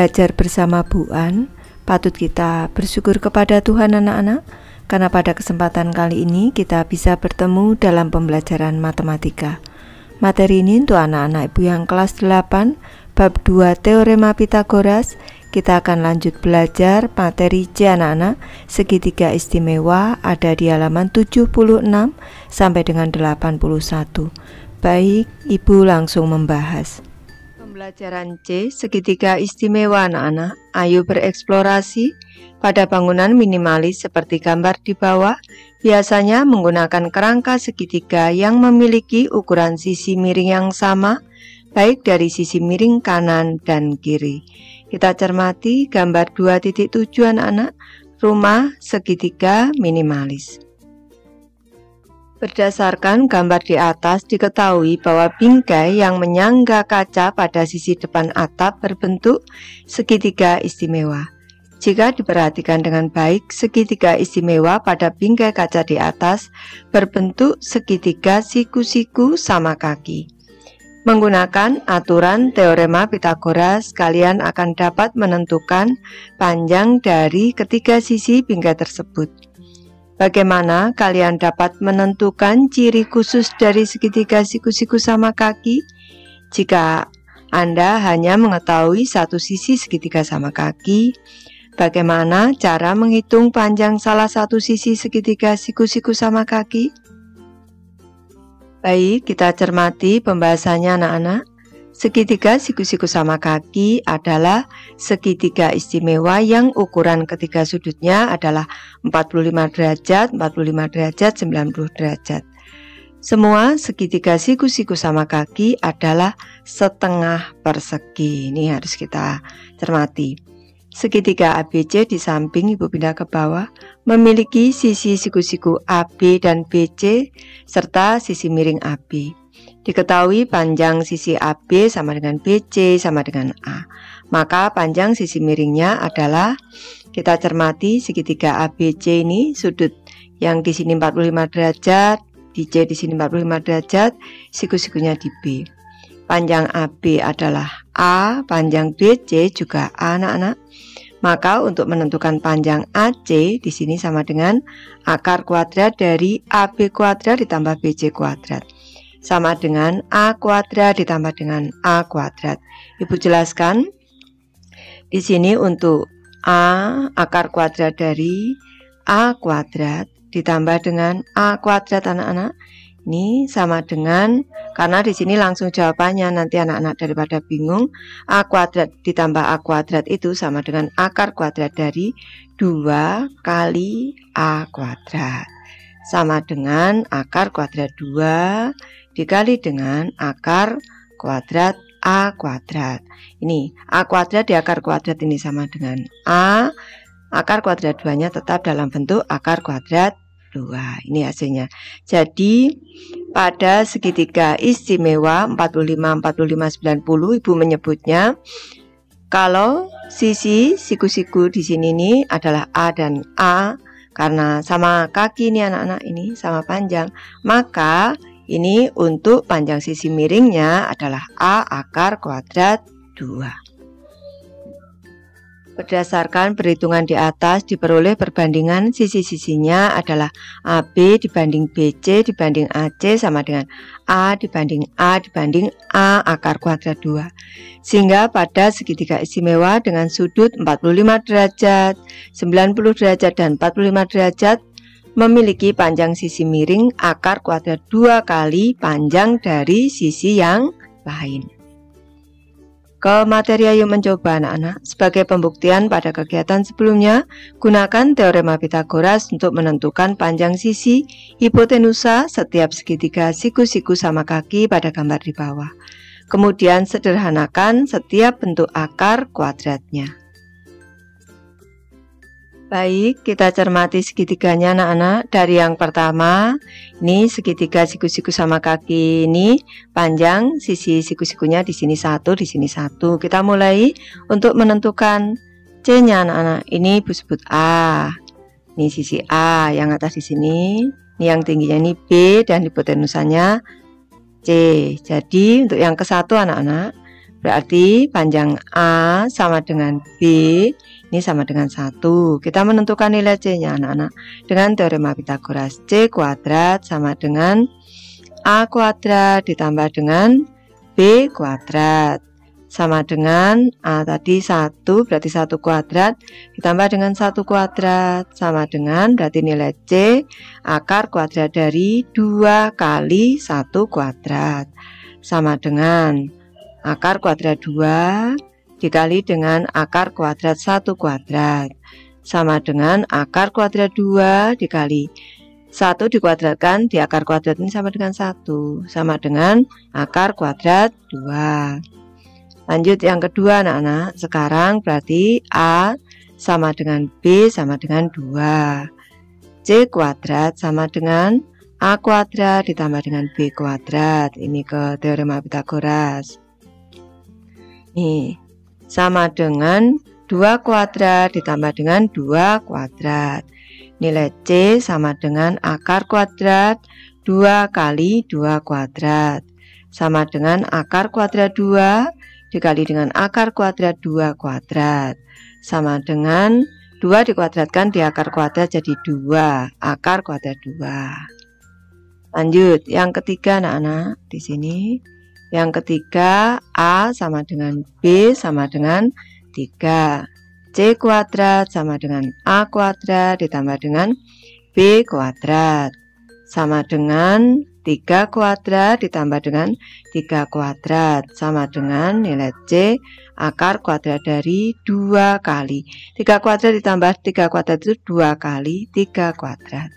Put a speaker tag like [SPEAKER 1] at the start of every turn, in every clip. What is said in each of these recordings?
[SPEAKER 1] belajar bersama Bu An, patut kita bersyukur kepada Tuhan anak-anak karena pada kesempatan kali ini kita bisa bertemu dalam pembelajaran matematika. Materi ini untuk anak-anak ibu yang kelas 8, bab 2 Teorema Pitagoras. Kita akan lanjut belajar materi C anak-anak segitiga istimewa ada di halaman 76 sampai dengan 81. Baik, Ibu langsung membahas. Pembelajaran C segitiga istimewa anak-anak. Ayo bereksplorasi pada bangunan minimalis seperti gambar di bawah. Biasanya menggunakan kerangka segitiga yang memiliki ukuran sisi miring yang sama, baik dari sisi miring kanan dan kiri. Kita cermati gambar 2.7 anak-anak, rumah segitiga minimalis. Berdasarkan gambar di atas diketahui bahwa bingkai yang menyangga kaca pada sisi depan atap berbentuk segitiga istimewa. Jika diperhatikan dengan baik, segitiga istimewa pada bingkai kaca di atas berbentuk segitiga siku-siku sama kaki. Menggunakan aturan teorema Pitagoras, kalian akan dapat menentukan panjang dari ketiga sisi bingkai tersebut. Bagaimana kalian dapat menentukan ciri khusus dari segitiga siku-siku sama kaki? Jika Anda hanya mengetahui satu sisi segitiga sama kaki, bagaimana cara menghitung panjang salah satu sisi segitiga siku-siku sama kaki? Baik, kita cermati pembahasannya anak-anak. Segitiga siku-siku sama kaki adalah segitiga istimewa yang ukuran ketiga sudutnya adalah 45 derajat, 45 derajat, 90 derajat. Semua segitiga siku-siku sama kaki adalah setengah persegi. Ini harus kita cermati. Segitiga ABC di samping Ibu pindah ke bawah memiliki sisi siku-siku AB dan BC serta sisi miring AB. Diketahui panjang sisi AB sama dengan BC sama dengan A. Maka panjang sisi miringnya adalah kita cermati segitiga ABC ini sudut yang di sini 45 derajat, di C di sini 45 derajat, siku-sikunya di B. Panjang AB adalah A, panjang BC juga A anak-anak. Maka untuk menentukan panjang AC di sini sama dengan akar kuadrat dari AB kuadrat ditambah BC kuadrat sama dengan A kuadrat ditambah dengan A kuadrat. Ibu jelaskan di sini untuk A akar kuadrat dari A kuadrat ditambah dengan A kuadrat anak-anak. Ini sama dengan karena di sini langsung jawabannya nanti anak-anak daripada bingung A kuadrat ditambah A kuadrat itu sama dengan akar kuadrat dari 2 kali A kuadrat sama dengan akar kuadrat 2 dikali dengan akar kuadrat A kuadrat. Ini A kuadrat di akar kuadrat ini sama dengan A. Akar kuadrat 2-nya tetap dalam bentuk akar kuadrat 2. Ini hasilnya. Jadi pada segitiga istimewa 45 45 90 Ibu menyebutnya kalau sisi siku-siku di sini ini adalah A dan A karena sama kaki ini anak-anak ini sama panjang, maka ini untuk panjang sisi miringnya adalah A akar kuadrat 2. Berdasarkan perhitungan di atas diperoleh perbandingan sisi-sisinya adalah AB dibanding BC dibanding AC sama dengan A dibanding A dibanding A akar kuadrat 2. Sehingga pada segitiga istimewa dengan sudut 45 derajat, 90 derajat dan 45 derajat memiliki panjang sisi miring akar kuadrat 2 kali panjang dari sisi yang lain. Ke materi ayo mencoba anak-anak. Sebagai pembuktian pada kegiatan sebelumnya, gunakan teorema Pitagoras untuk menentukan panjang sisi hipotenusa setiap segitiga siku-siku sama kaki pada gambar di bawah. Kemudian sederhanakan setiap bentuk akar kuadratnya. Baik, kita cermati segitiganya anak-anak. Dari yang pertama, ini segitiga siku-siku sama kaki ini panjang, sisi siku-sikunya di sini satu, di sini satu. Kita mulai untuk menentukan C-nya anak-anak. Ini ibu sebut A. Ini sisi A yang atas di sini. Ini yang tingginya ini B dan hipotenusanya C. Jadi untuk yang ke satu anak-anak, Berarti panjang A sama dengan B ini sama dengan 1. Kita menentukan nilai C-nya anak-anak dengan teorema Pitagoras. C kuadrat sama dengan A kuadrat ditambah dengan B kuadrat sama dengan A tadi 1 berarti 1 kuadrat ditambah dengan 1 kuadrat sama dengan berarti nilai C akar kuadrat dari 2 kali 1 kuadrat sama dengan akar kuadrat 2 dikali dengan akar kuadrat 1 kuadrat sama dengan akar kuadrat 2 dikali 1 dikuadratkan di akar kuadrat ini sama dengan 1 sama dengan akar kuadrat 2 Lanjut yang kedua anak-anak. Sekarang berarti A sama dengan B sama dengan 2. C kuadrat sama dengan A kuadrat ditambah dengan B kuadrat. Ini ke teorema Pitagoras. Nih, sama dengan 2 kuadrat ditambah dengan 2 kuadrat. Nilai C sama dengan akar kuadrat 2 kali 2 kuadrat. Sama dengan akar kuadrat 2 dikali dengan akar kuadrat 2 kuadrat sama dengan 2 dikuadratkan di akar kuadrat jadi 2 akar kuadrat 2 lanjut yang ketiga anak-anak di sini yang ketiga A sama dengan B sama dengan 3 C kuadrat sama dengan A kuadrat ditambah dengan B kuadrat. Sama dengan 3 kuadrat ditambah dengan 3 kuadrat. Sama dengan nilai C akar kuadrat dari 2 kali. 3 kuadrat ditambah 3 kuadrat itu 2 kali 3 kuadrat.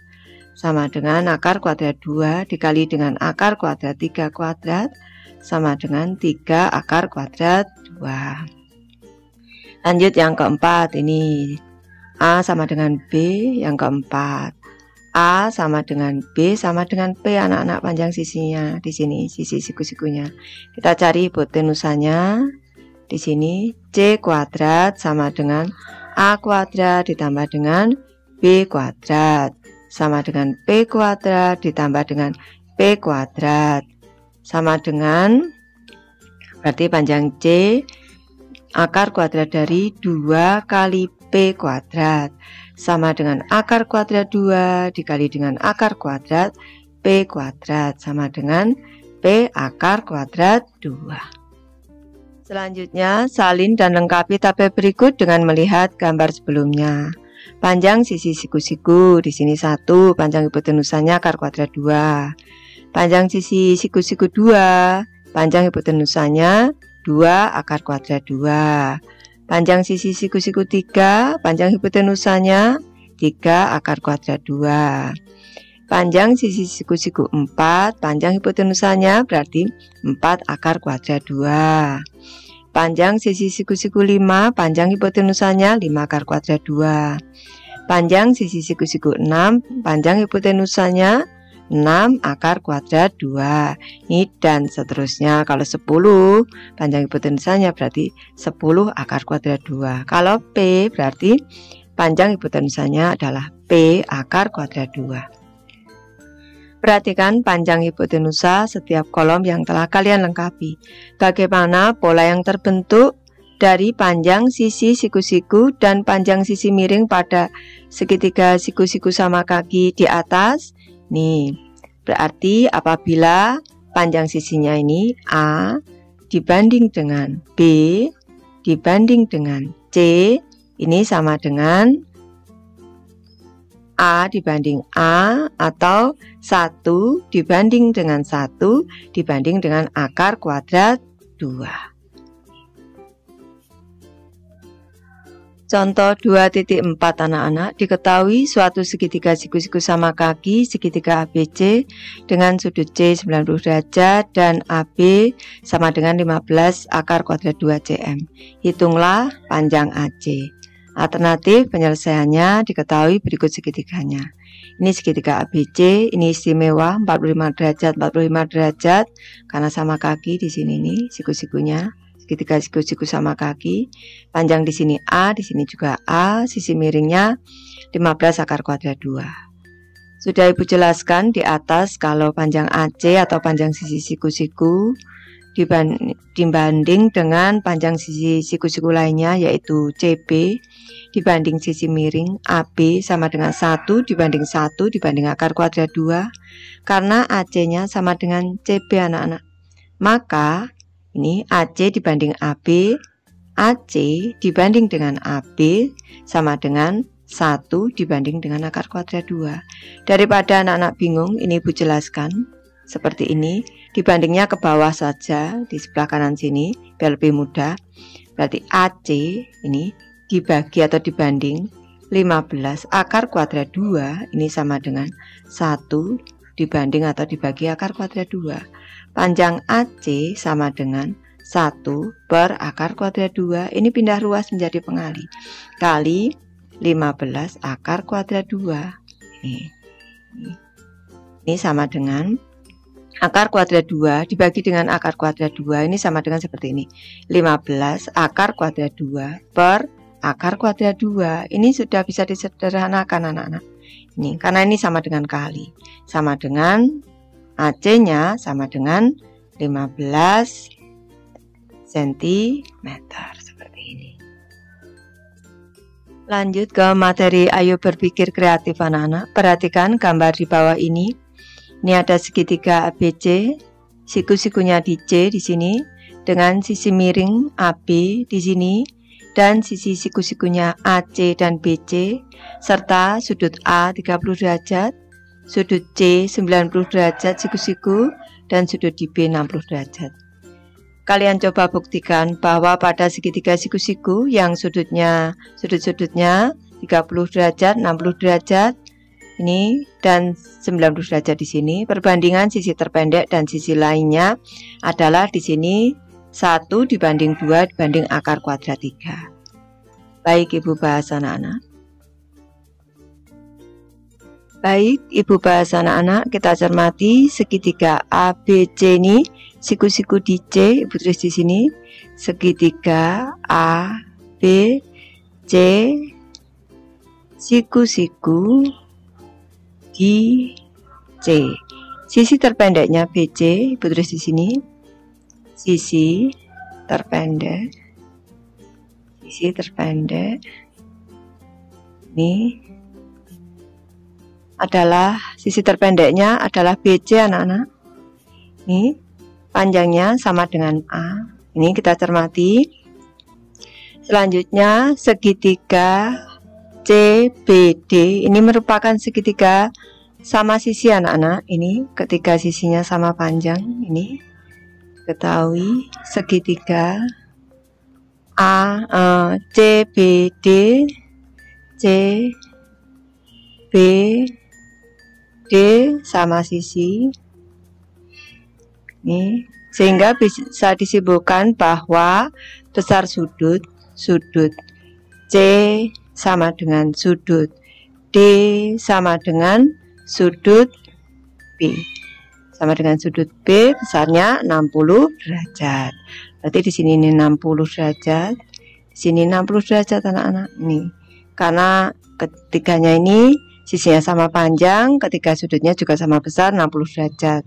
[SPEAKER 1] Sama dengan akar kuadrat 2 dikali dengan akar kuadrat 3 kuadrat sama dengan 3 akar kuadrat 2 lanjut yang keempat ini. A sama dengan B yang keempat. A sama dengan B sama dengan P anak-anak panjang sisinya di sini sisi siku-sikunya. Kita cari hipotenusanya di sini. C kuadrat sama dengan A kuadrat ditambah dengan B kuadrat. Sama dengan P kuadrat ditambah dengan P kuadrat sama dengan berarti panjang C akar kuadrat dari 2 kali P kuadrat sama dengan akar kuadrat 2 dikali dengan akar kuadrat P kuadrat sama dengan P akar kuadrat 2. Selanjutnya, salin dan lengkapi tabel berikut dengan melihat gambar sebelumnya. Panjang sisi siku-siku, di sini 1, panjang hipotenusanya akar kuadrat 2. Panjang sisi siku-siku 2, panjang hipotenusanya 2 akar kuadrat 2. Panjang sisi siku-siku 3, panjang hipotenusanya 3 akar kuadrat 2. Panjang sisi siku-siku 4, panjang hipotenusanya berarti 4 akar kuadrat 2. Panjang sisi siku-siku 5, panjang hipotenusanya 5 akar kuadrat 2. Panjang sisi siku-siku 6, panjang hipotenusanya 6 akar kuadrat 2 ini dan seterusnya. Kalau 10 panjang hipotenusanya berarti 10 akar kuadrat 2 kalau P berarti panjang hipotenusanya adalah P akar kuadrat 2 Perhatikan panjang hipotenusa setiap kolom yang telah kalian lengkapi. Bagaimana pola yang terbentuk dari panjang sisi siku-siku dan panjang sisi miring pada segitiga siku-siku sama kaki di atas Nih, berarti apabila panjang sisinya ini A dibanding dengan B dibanding dengan C ini sama dengan A dibanding A atau 1 dibanding dengan 1 dibanding dengan akar kuadrat 2. Contoh 2.4 anak-anak diketahui suatu segitiga siku-siku sama kaki segitiga ABC dengan sudut C 90 derajat dan AB sama dengan 15 akar kuadrat 2 cm. Hitunglah panjang AC. Alternatif penyelesaiannya diketahui berikut segitiganya. Ini segitiga ABC, ini istimewa 45 derajat 45 derajat karena sama kaki di sini nih siku-sikunya segitiga siku-siku sama kaki. Panjang di sini A, di sini juga A, sisi miringnya 15 akar kuadrat 2. Sudah Ibu jelaskan di atas kalau panjang AC atau panjang sisi siku-siku dibanding dengan panjang sisi siku-siku lainnya yaitu CB dibanding sisi miring AB sama dengan 1 dibanding 1 dibanding akar kuadrat 2 karena AC-nya sama dengan CB anak-anak. Maka ini AC dibanding AB, AC dibanding dengan AB sama dengan 1 dibanding dengan akar kuadrat 2. Daripada anak-anak bingung, ini Ibu jelaskan seperti ini. Dibandingnya ke bawah saja di sebelah kanan sini biar lebih mudah. Berarti AC ini dibagi atau dibanding 15 akar kuadrat 2 ini sama dengan 1 dibanding atau dibagi akar kuadrat 2. Panjang AC sama dengan 1 per akar kuadrat 2 ini pindah ruas menjadi pengali kali 15 akar kuadrat 2 ini, ini sama dengan akar kuadrat 2 dibagi dengan akar kuadrat 2 ini sama dengan seperti ini. 15 akar kuadrat 2 per akar kuadrat 2 ini sudah bisa disederhanakan anak-anak ini karena ini sama dengan kali. Sama dengan AC nya sama dengan 15 cm seperti ini. Lanjut ke materi ayo berpikir kreatif anak-anak. Perhatikan gambar di bawah ini. Ini ada segitiga ABC, siku-sikunya di C di sini, dengan sisi miring AB di sini, dan sisi siku-sikunya AC dan BC, serta sudut A 30 derajat, sudut C 90 derajat siku-siku, dan sudut di B 60 derajat. Kalian coba buktikan bahwa pada segitiga siku-siku yang sudutnya sudut-sudutnya 30 derajat, 60 derajat, ini dan 90 derajat di sini. Perbandingan sisi terpendek dan sisi lainnya adalah di sini 1 dibanding 2 dibanding akar kuadrat 3. Baik Ibu bahas anak-anak. Baik, Ibu bahas anak-anak, kita cermati segitiga ABC ini, siku-siku di C, Ibu tulis di sini, segitiga A, B, C, siku-siku di C. Sisi terpendeknya BC, Ibu tulis di sini. Sisi terpendek. Sisi terpendek. Ini adalah sisi terpendeknya adalah BC anak-anak. Ini panjangnya sama dengan A. Ini kita cermati. Selanjutnya segitiga CBD ini merupakan segitiga sama sisi anak-anak ini ketika sisinya sama panjang ini ketahui segitiga A uh, CBD C B D sama sisi. Ini sehingga bisa disimpulkan bahwa besar sudut sudut C sama dengan sudut D sama dengan sudut B sama dengan sudut B besarnya 60 derajat. Berarti di sini ini 60 derajat. Di sini 60 derajat anak-anak. Ini. Karena ketiganya ini sisinya sama panjang ketika sudutnya juga sama besar 60 derajat.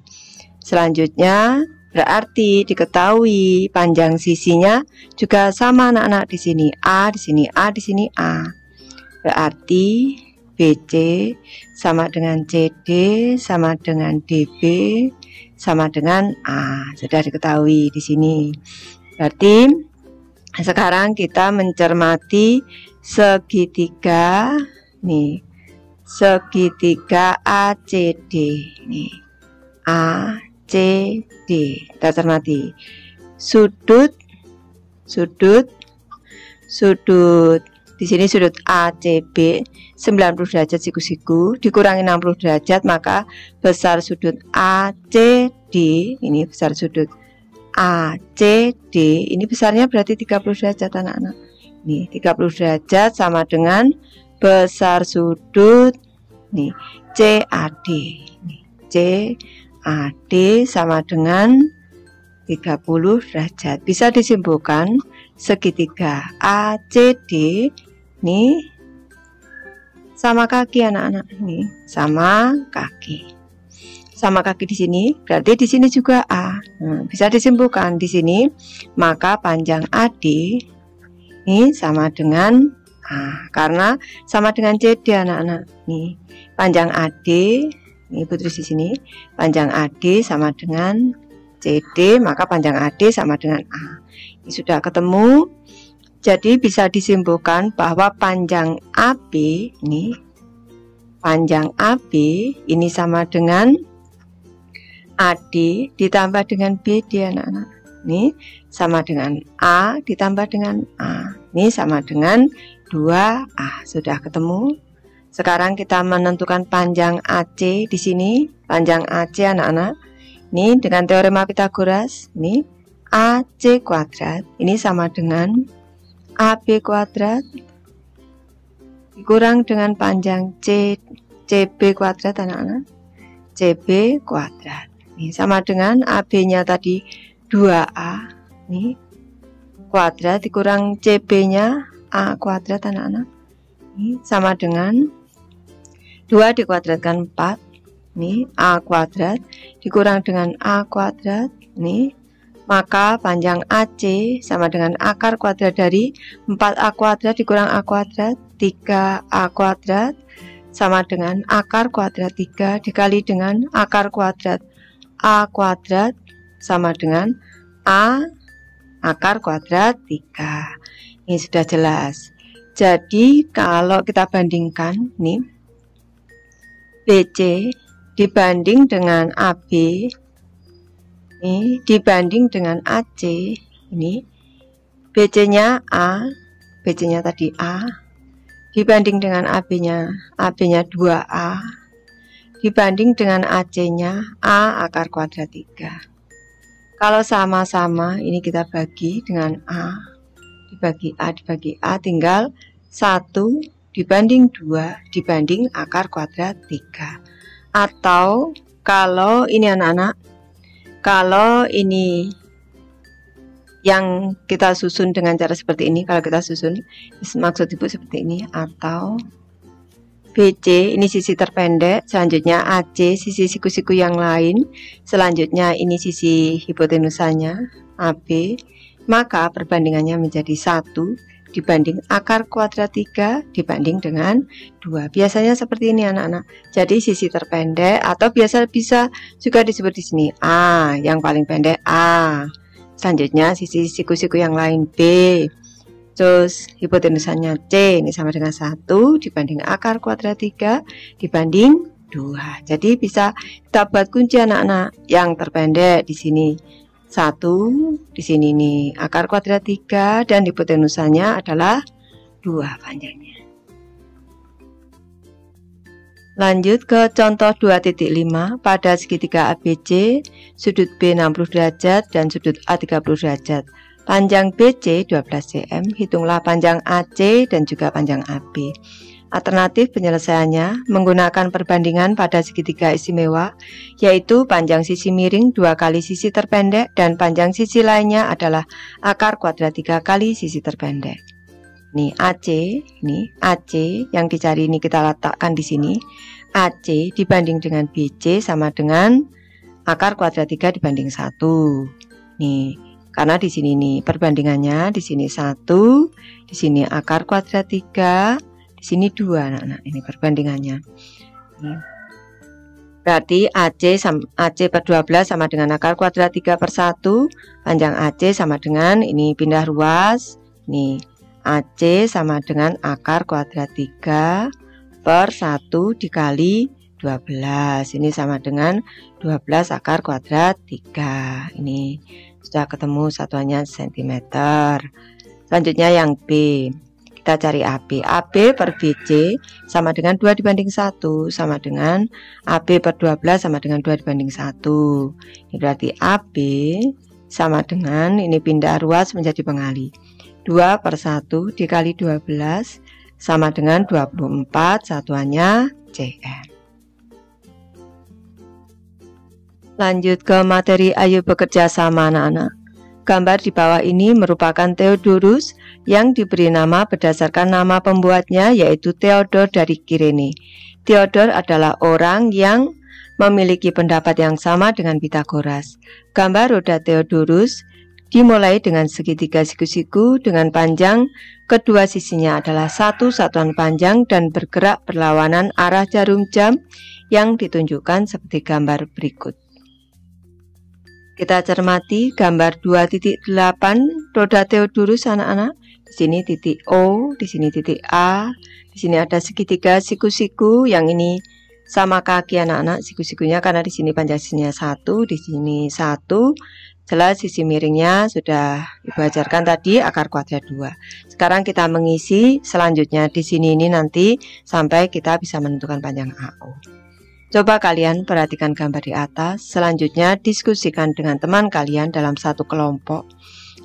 [SPEAKER 1] Selanjutnya Berarti diketahui panjang sisinya juga sama anak-anak di sini A, di sini A, di sini A. Berarti BC sama dengan CD sama dengan DB sama dengan A. Sudah diketahui di sini. Berarti sekarang kita mencermati segitiga nih. Segitiga ACD nih. A C, D. Kita cermati. Sudut, sudut, sudut. Di sini sudut A, C, B 90 derajat siku-siku dikurangi 60 derajat maka besar sudut A, C, D ini besar sudut A, C, D ini besarnya berarti 30 derajat anak-anak. Nih 30 derajat sama dengan besar sudut nih CAD. Nih, C AD sama dengan 30 derajat. Bisa disimpulkan segitiga ACD ini sama kaki anak-anak ini sama kaki. sama kaki di sini, berarti di sini juga A. Nah, bisa disimpulkan di sini, maka panjang AD ini sama dengan A karena sama dengan CD anak-anak. Nih, panjang AD ini putri di sini, panjang AD sama dengan CD, maka panjang AD sama dengan A. Ini sudah ketemu. Jadi bisa disimpulkan bahwa panjang AB ini panjang AB ini sama dengan AD ditambah dengan BD anak-anak. Ini sama dengan A ditambah dengan A. Ini sama dengan 2A. Sudah ketemu? Sekarang kita menentukan panjang AC di sini. Panjang AC anak-anak. Ini dengan teorema Pitagoras. Ini AC kuadrat. Ini sama dengan AB kuadrat dikurang dengan panjang C CB kuadrat anak-anak. CB kuadrat. Ini sama dengan AB-nya tadi 2A. Nih. Kuadrat dikurang CB-nya A kuadrat anak-anak. Ini sama dengan 2 dikuadratkan 4. Nih, A kuadrat dikurang dengan A kuadrat. Nih. Maka panjang AC sama dengan akar kuadrat dari 4A kuadrat dikurang A kuadrat 3A kuadrat sama dengan akar kuadrat 3 dikali dengan akar kuadrat A kuadrat sama dengan A akar kuadrat 3 ini sudah jelas. Jadi kalau kita bandingkan nih BC dibanding dengan AB ini dibanding dengan AC ini BC nya A BC nya tadi A dibanding dengan AB-nya AB-nya 2A dibanding dengan AC-nya A akar kuadrat 3. Kalau sama-sama ini kita bagi dengan A dibagi A dibagi A tinggal 1 dibanding 2 dibanding akar kuadrat 3. Atau kalau ini anak-anak kalau ini yang kita susun dengan cara seperti ini kalau kita susun maksud ibu seperti ini atau BC ini sisi terpendek, selanjutnya AC sisi siku-siku yang lain, selanjutnya ini sisi hipotenusanya AB, maka perbandingannya menjadi satu dibanding akar kuadrat 3 dibanding dengan 2. Biasanya seperti ini anak-anak. Jadi sisi terpendek atau biasa bisa juga disebut di sini A, yang paling pendek A. Selanjutnya sisi siku-siku yang lain B. Terus hipotenusanya C ini sama dengan 1 dibanding akar kuadrat 3 dibanding 2. Jadi bisa kita buat kunci anak-anak yang terpendek di sini. 1 di sini nih akar kuadrat 3 dan hipotenusanya adalah 2 panjangnya. Lanjut ke contoh 2.5 pada segitiga ABC, sudut B 60 derajat dan sudut A 30 derajat. Panjang BC 12 cm, hitunglah panjang AC dan juga panjang AB. Alternatif penyelesaiannya menggunakan perbandingan pada segitiga istimewa, yaitu panjang sisi miring dua kali sisi terpendek dan panjang sisi lainnya adalah akar kuadrat tiga kali sisi terpendek. Ini AC, ini AC yang dicari ini kita letakkan di sini. AC dibanding dengan BC sama dengan akar kuadrat 3 dibanding 1. Nih, karena di sini nih perbandingannya di sini satu, di sini akar kuadrat 3, di sini dua anak-anak. Ini perbandingannya. Berarti AC sama AC per 12 sama dengan akar kuadrat 3 per 1 Panjang AC sama dengan ini pindah ruas Ini AC sama dengan akar kuadrat 3 per 1 dikali 12 Ini sama dengan 12 akar kuadrat 3 Ini sudah ketemu satuannya cm. Selanjutnya yang B. Kita cari AB. AB per BC sama dengan 2 dibanding 1 sama dengan AB per 12 sama dengan 2 dibanding 1. Ini berarti AB sama dengan ini pindah ruas menjadi pengali. 2 per 1 dikali 12 sama dengan 24 satuannya CM. Lanjut ke materi ayo bekerja sama anak-anak. Gambar di bawah ini merupakan Theodorus yang diberi nama berdasarkan nama pembuatnya yaitu Theodor dari Kirene. Theodor adalah orang yang memiliki pendapat yang sama dengan Pitagoras. Gambar roda Theodorus dimulai dengan segitiga siku-siku dengan panjang kedua sisinya adalah satu satuan panjang dan bergerak berlawanan arah jarum jam yang ditunjukkan seperti gambar berikut. Kita cermati gambar 2.8 roda Theodorus anak-anak. Di sini titik O, di sini titik A, di sini ada segitiga siku-siku yang ini sama kaki anak-anak siku-sikunya karena di sini panjang sisinya satu, di sini satu, Jelas sisi miringnya sudah Ibu ajarkan tadi akar kuadrat 2. Sekarang kita mengisi selanjutnya di sini ini nanti sampai kita bisa menentukan panjang AO. Coba kalian perhatikan gambar di atas, selanjutnya diskusikan dengan teman kalian dalam satu kelompok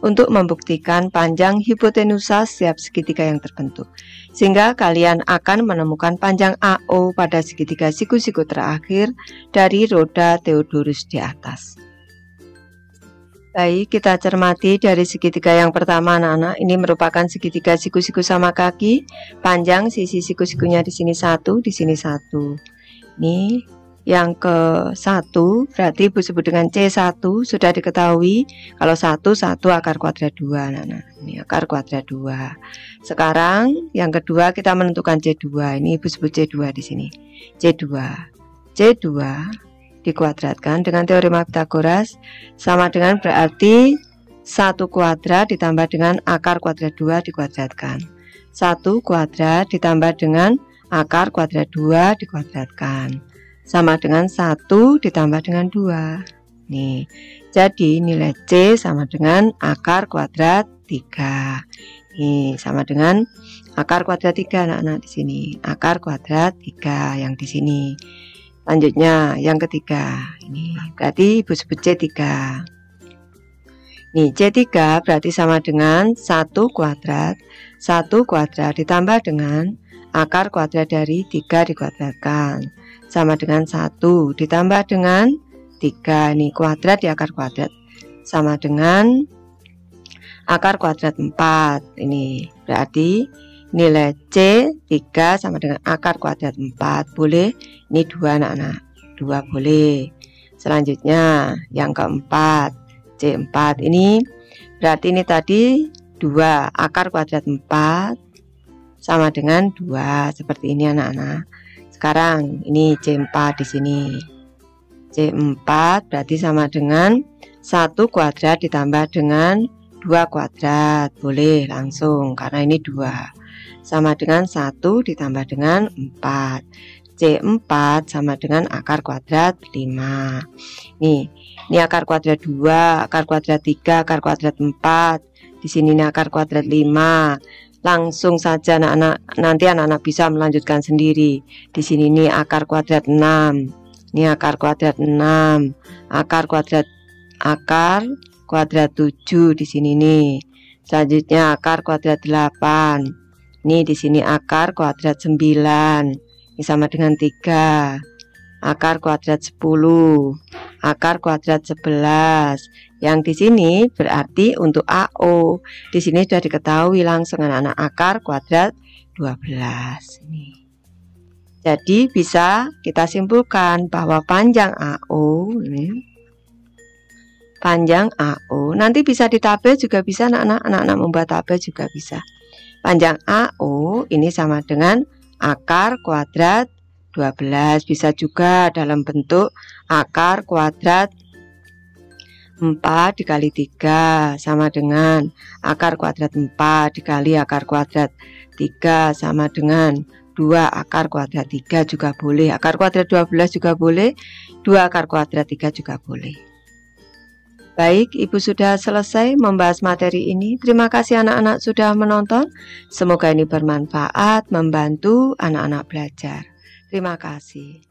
[SPEAKER 1] untuk membuktikan panjang hipotenusa setiap segitiga yang terbentuk. Sehingga kalian akan menemukan panjang AO pada segitiga siku-siku terakhir dari roda Theodorus di atas. Baik, kita cermati dari segitiga yang pertama anak-anak. Ini merupakan segitiga siku-siku sama kaki. Panjang sisi siku-sikunya di sini satu, di sini satu. Ini yang ke satu berarti Ibu sebut dengan C1 sudah diketahui kalau satu satu akar kuadrat dua anak-anak. Ini akar kuadrat dua. Sekarang yang kedua kita menentukan C2. Ini Ibu sebut C2 di sini. C2. C2 dikuadratkan dengan teorema Pitagoras sama dengan berarti satu kuadrat ditambah dengan akar kuadrat 2 dikuadratkan. Satu kuadrat ditambah dengan akar kuadrat 2 dikuadratkan. Sama dengan satu ditambah dengan 2. Nih, jadi nilai C sama dengan akar kuadrat 3. Nih, sama dengan akar kuadrat 3 anak-anak di sini. Akar kuadrat 3 yang di sini. Lanjutnya yang ketiga. Ini berarti Ibu sebut C3. Nih C3 berarti sama dengan 1 kuadrat 1 kuadrat ditambah dengan akar kuadrat dari 3 dikuadratkan sama dengan 1 ditambah dengan 3 ini kuadrat di akar kuadrat. Sama dengan akar kuadrat 4 ini berarti Nilai C 3 sama dengan akar kuadrat 4 Boleh? Ini dua anak-anak. Dua boleh. Selanjutnya yang keempat C4 ini Berarti ini tadi 2 akar kuadrat 4 Sama dengan 2 Seperti ini anak-anak. Sekarang ini C4 di sini. C4 berarti sama dengan 1 kuadrat ditambah dengan 2 kuadrat. Boleh langsung karena ini 2 sama dengan 1 ditambah dengan 4 C4 sama dengan akar kuadrat 5 nih ini akar kuadrat 2 akar kuadrat 3 akar kuadrat 4 di sini ini akar kuadrat 5 langsung saja anak-anak nanti anak-anak bisa melanjutkan sendiri. Di sini ini akar kuadrat 6 ini akar kuadrat 6 akar kuadrat akar kuadrat 7 di sini nih. Selanjutnya akar kuadrat 8 ini di sini akar kuadrat 9. Ini sama dengan 3. Akar kuadrat 10. Akar kuadrat 11. Yang di sini berarti untuk AO. Di sini sudah diketahui langsung anak-anak akar kuadrat 12. Ini. Jadi bisa kita simpulkan bahwa panjang AO ini panjang AO nanti bisa ditabel juga bisa anak-anak anak-anak membuat tabel juga bisa Panjang AO ini sama dengan akar kuadrat 12 bisa juga dalam bentuk akar kuadrat 4 dikali 3 sama dengan akar kuadrat 4 dikali akar kuadrat 3 sama dengan 2 akar kuadrat 3 juga boleh akar kuadrat 12 juga boleh 2 akar kuadrat 3 juga boleh Baik, Ibu sudah selesai membahas materi ini. Terima kasih anak-anak sudah menonton. Semoga ini bermanfaat, membantu anak-anak belajar. Terima kasih.